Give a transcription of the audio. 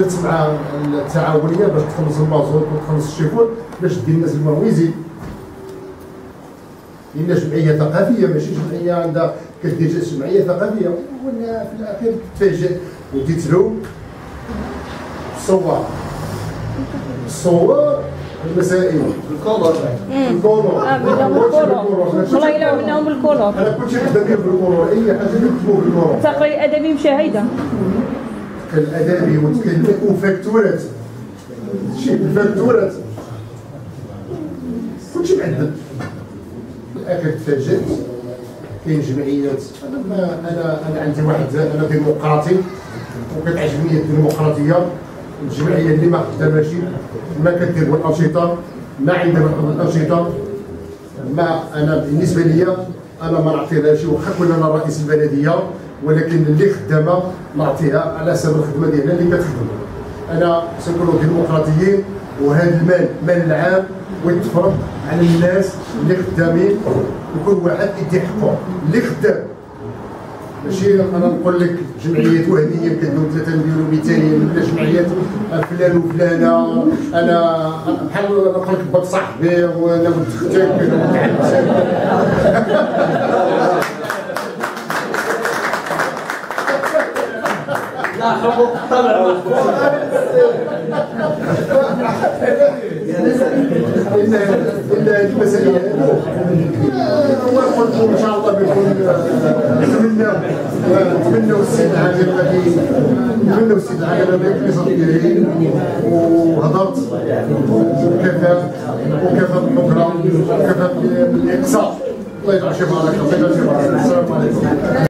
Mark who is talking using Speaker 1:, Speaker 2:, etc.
Speaker 1: درت مع التعاونيه باش تخلص المازوت وتخلص الشيفون باش دير الناس الماء ويزيد لأن جمعيه ثقافيه ماشي جمعيه عندها كدير جمعيه ثقافيه وأنا في الاخير تفاجئ وديت له الصور الصور المسائل الكولور
Speaker 2: آه الكولور والله الا منهم الكولور
Speaker 1: أنا كنت ندير بالكولور اي حاجة نكتبوا بالكولور
Speaker 2: تقري ادبي مشاهده
Speaker 1: الادبي وفاكتورات شي الفاكتورات كلشي في الآخر تفاجات كاين جمعيات. أنا أنا أنا عندي واحد أنا ديمقراطي. وكتعجبني الديمقراطية. الجمعية اللي ما خداماش ما كدير الانشطه ما عندها الأنشطة. ما أنا بالنسبة لي أنا ما نعطيهاش واخا كون أنا رئيس البلدية. ولكن اللي خدامة نعطيها على حسب الخدمة ديالها اللي كتخدم أنا سنكونوا ديمقراطيين وهذا المال مال العام ويتفرض على الناس اللي خدامين. وكل واحد يدي حقه اللي خدام. ماشي أنا نقول لك جمعيات وهمية كنديروا ثلاثة نديروا مثاليه ولا جمعيات فلان وفلانة. أنا بحال نقول لك باب صاحبي وأنا ولد أختك
Speaker 3: لا حقوق
Speaker 1: ان شاء الله بيكون نتمنى نتمنى السيد العاجل غادي نتمنى السيد العاجل غادي يكون ديالي وهضرت وكفى وكفى بالنكره وكفى بالاقصاء الله يجعل شي بارك الله يجعل شي بارك السلام عليكم